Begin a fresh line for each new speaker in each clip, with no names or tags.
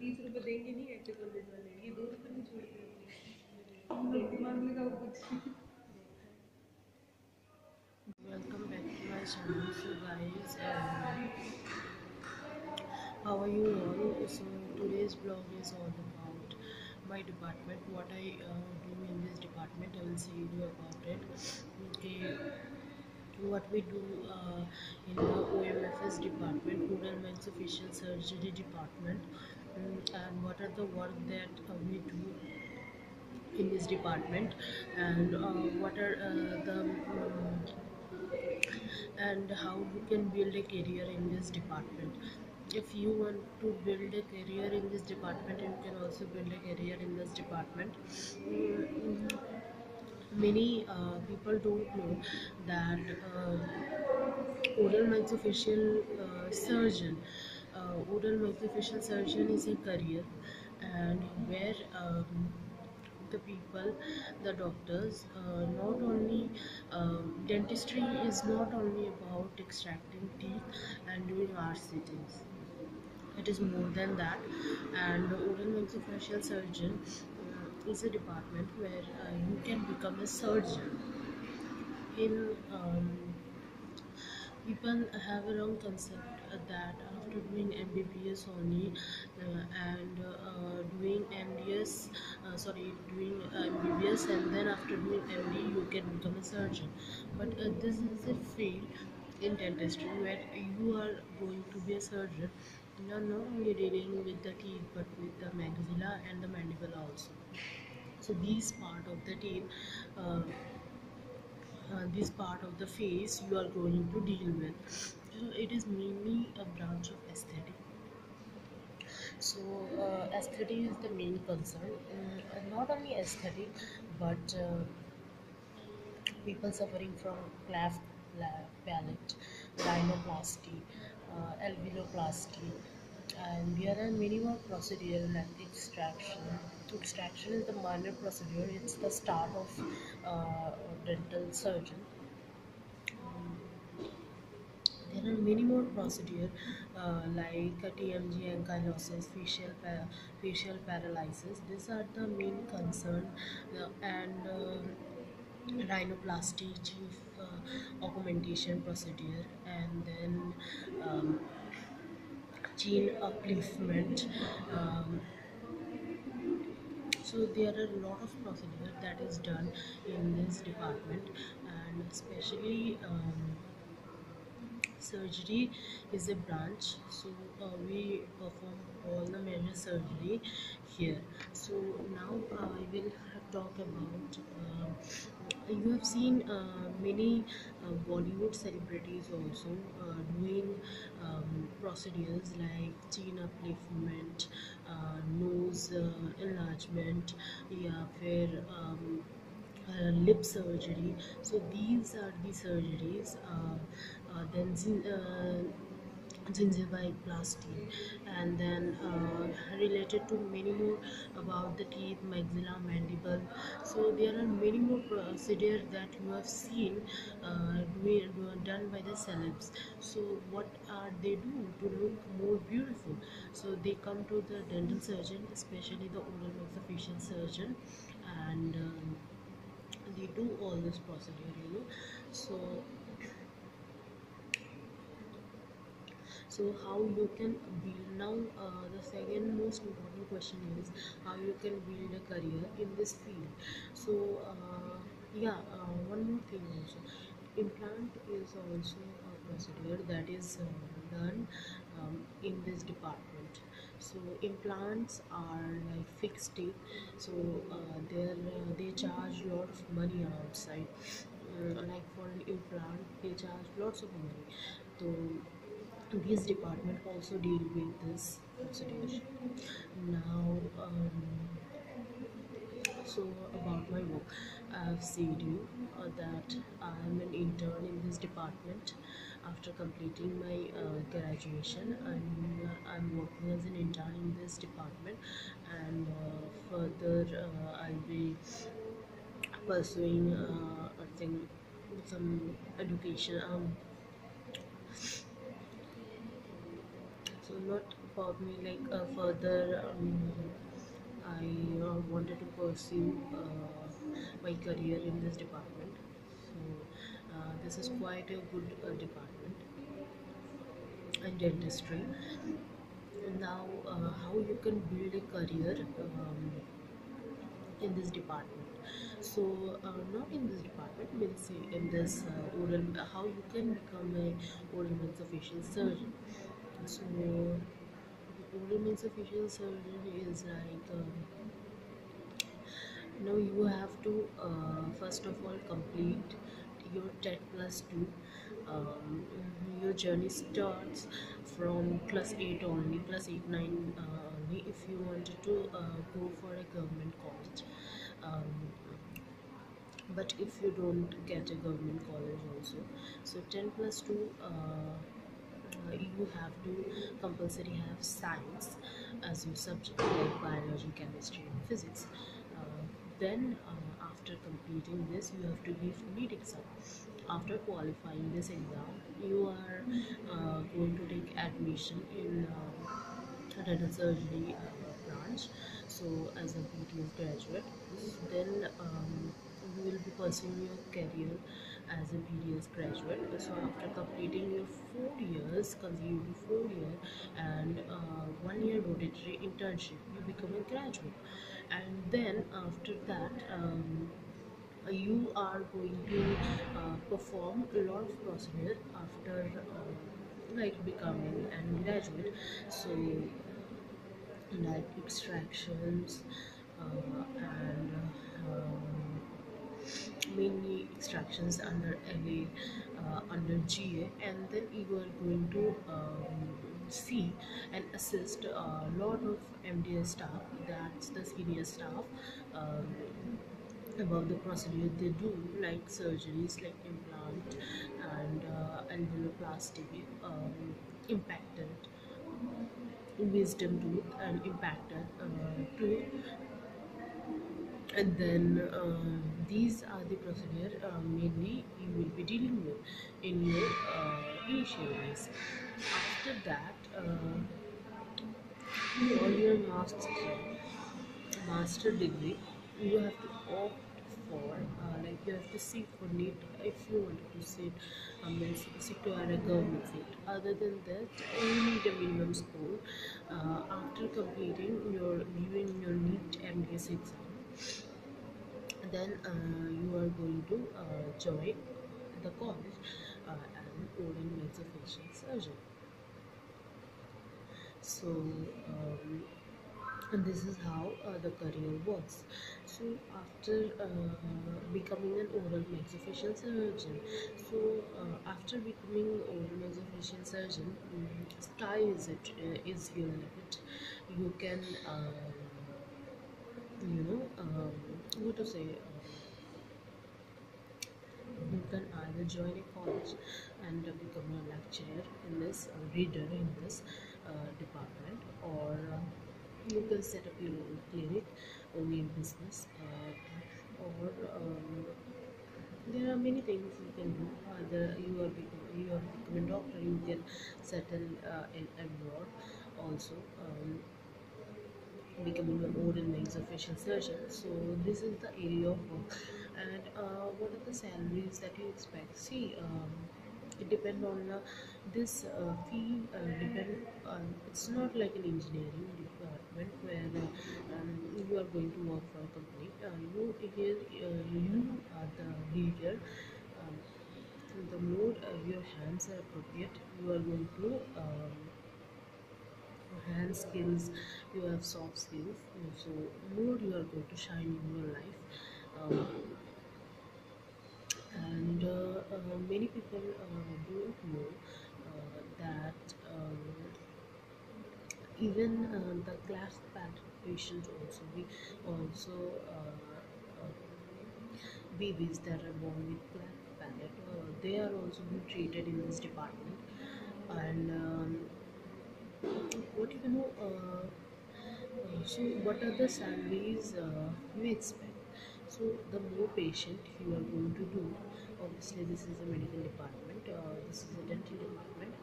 तीस रुपये देंगे नहीं ऐसे कॉलेज वाले ये दो रुपये नहीं छोड़ते मामले का कुछ
welcome back to my channel so guys how are you all so today's blog is all about my department what i uh, do in this department i will say you about it. Okay. What we do uh, in the OMFS department, Oral Maxillofacial Surgery department, mm, and what are the work that uh, we do in this department, and uh, what are uh, the um, and how we can build a career in this department if you want to build a career in this department you can also build a career in this department. Mm, many uh, people don't know that uh, oral maxillofacial uh, surgeon uh, oral maxillofacial surgeon is a career and where um, the people the doctors uh, not only um, dentistry is not only about extracting teeth and doing RCTs it is more than that and oral maxillofacial surgeon uh, is a department where uh, you can become a surgeon in um, people have a wrong concept uh, that after doing MBBS only uh, and uh, doing MDS, sorry, doing MBBS and then after doing MD you can become a surgeon. But this is a field in dentistry where you are going to be a surgeon. Are not only dealing with the teeth but with the maxilla and the mandible also. So these part of the teeth. Uh, uh, this part of the face you are going to deal with so it is mainly a branch of aesthetic so uh, aesthetic is the main concern uh, not only aesthetic but uh, people suffering from cleft palate rhinoplasty uh, alveoloplasty. And there are many more procedures like extraction. Extraction is the minor procedure. It's the start of uh, dental surgeon. There are many more procedure uh, like TMJ ankylosis, facial pa- facial paralysis. These are the main concern, uh, and uh, rhinoplasty, chief uh, augmentation procedure, and then um, chin upliftment. Um, so there are a lot of procedure that is done in this department and especially um, surgery is a branch so uh, we perform all the major surgery here so now i will talk about uh, uh, you have seen uh, many uh, Bollywood celebrities also doing um, procedures like chin upliftment, nose enlargement, yeah, fair. Um, uh, lip surgery so these are the surgeries uh, uh, then gingivitis and then uh, related to many more about the teeth maxilla mandible. So there are many more procedures that you have seen uh, done by the celebs. So what are they do to look more beautiful? So they come to the dental surgeon especially the oral maxillofacial surgeon. And um, they do all this procedure you know. So so how you can build now uh, the second most important question is how you can build a career in this field. So uh, yeah uh, one more thing also. Implant is also a procedure that is uh, done um, in this department. So implants are like fixed teeth so uh, they're uh, they charge a lot of money outside. Like for an implant they charge lots of money. So this department also deal with this procedure now um, so about my work. I've said you uh, that i'm an intern in this department after completing my uh, graduation. I'm i'm working as an intern in this department and uh, further uh, i'll be pursuing uh, a thing some education um so not for me like uh, further um, i uh, wanted to pursue uh, my career in this department. So uh, this is quite a good uh, department in dentistry. Now how you can build a career um, in this department? So uh, not in this department means say in this uh, oral how you can become a oral maxillofacial surgeon so oral maxillofacial surgeon is like um, now you have to uh, first of all complete your 10 plus 2 um, your journey starts from plus 8 only plus 8 9 uh, only if you wanted to uh, go for a government college. Um, but if you don't get a government college also so 10 plus 2 uh, uh, you have to compulsory have science as your subject like biology chemistry and physics. Uh, then uh, after completing this you have to give NEET exam. After qualifying this exam you are uh, going to take admission in uh, dental surgery uh, branch. So as a BDS graduate then um, you will be pursuing your career as a BDS graduate. So after completing four years, consecutive four year and uh, one year mandatory internship, you become a graduate. And then after that, um, you are going to uh, perform a lot of procedure after uh, like becoming an graduate. So like extractions uh, and uh, um, mainly extractions under LA, uh, under GA, and then you are going to um, see and assist a lot of MDS staff, that's the senior staff, um, about the procedure they do, like surgeries like implant and uh, alveoloplasty, um, impacted wisdom tooth and impacted uh, tooth. And then uh, these are the procedure uh, mainly you will be dealing with in your uh, initial days. After that uh, for your master master degree you have to opt for uh, like you have to seek for NEET if you wanted to sit um, add a government seat. Other than that you need a minimum score after completing your giving your NEET MDS exam then uh, you are going to uh, join the college uh, as an oral maxillofacial surgeon. So um, and this is how uh, the career works. So after uh, becoming an oral maxillofacial surgeon, so uh, after becoming oral maxillofacial surgeon, um, sky is it uh, is your limit. You can. Um, you know um, what to say you can either join a college and become a lecturer in this reader in this uh, department or uh, you can set up your own clinic own your business or um, there are many things you can do. Either you are become, you are becoming a doctor you can settle in abroad also um, becoming an oral maxillofacial surgeon. So this is the area of work. And uh, what are the salaries that you expect? See, um, it depends on uh, this uh. Uh, depend. On, it's not like an engineering department where uh, um, you are going to work for a company. Uh, you here uh, you are the leader. Um, the more uh, your hands are appropriate, you are going to um, hand skills you have soft skills. So more you are going to shine in your life. Um, and uh, uh, many people uh, don't know uh, that um, even uh, the cleft palate patients also we also babies that are born with cleft palate uh, they are also being treated in this department. And um, what you know uh, uh, so what are the salaries uh, you expect? So the more patient you are going to do obviously this is a medical department uh, this is a dental department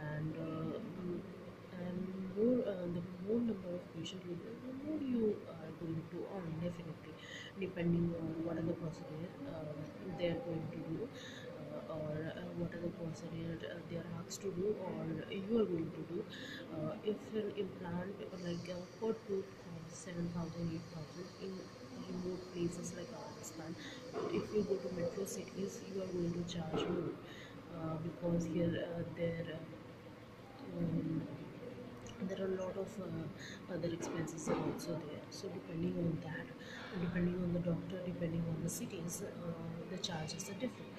and uh, and more uh, the more number of patients you do the more you are going to earn definitely depending on what are the procedure uh, they are going to do or uh, what are the procedure uh, they are asked to do or you are going to do uh, if an implant like uh, per tooth costs 7000 8000 in remote places like Rajasthan if you go to metro cities you are going to charge more uh, because here uh, there uh, um, there are a lot of uh, other expenses are also there. So depending on that depending on the doctor depending on the cities uh, the charges are different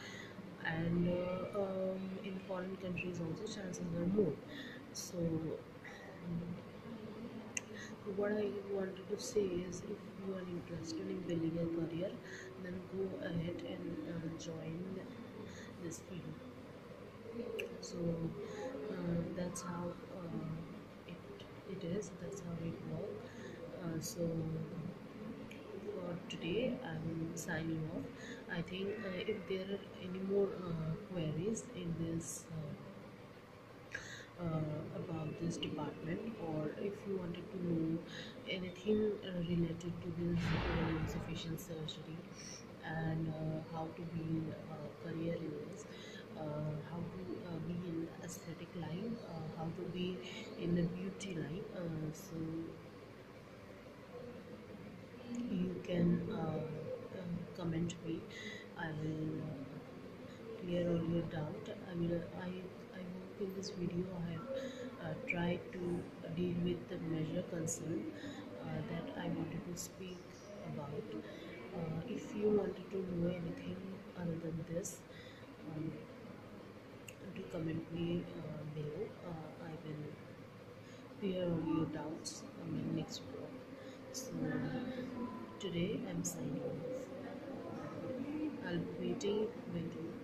and uh, um, in foreign countries also chances are more so um, what i wanted to say is if you are interested in building a career then go ahead and uh, join this field. So uh, that's how uh, it, it is that's how it works uh, so for today i'm signing off. I think uh, if there are any more uh, queries in this uh, uh, about this department or if you wanted to know anything uh, related to this insufficient surgery and how to be a career in this how to be in aesthetic line how to be in the beauty line so you can uh, comment me i will clear all your doubt. I will i i hope in this video i have uh, tried to deal with the major concern uh, that i wanted to speak about. Uh, if you wanted to know anything other than this um, do comment me uh, below. Uh, i will clear all your doubts in my next vlog. So today i'm signing off when you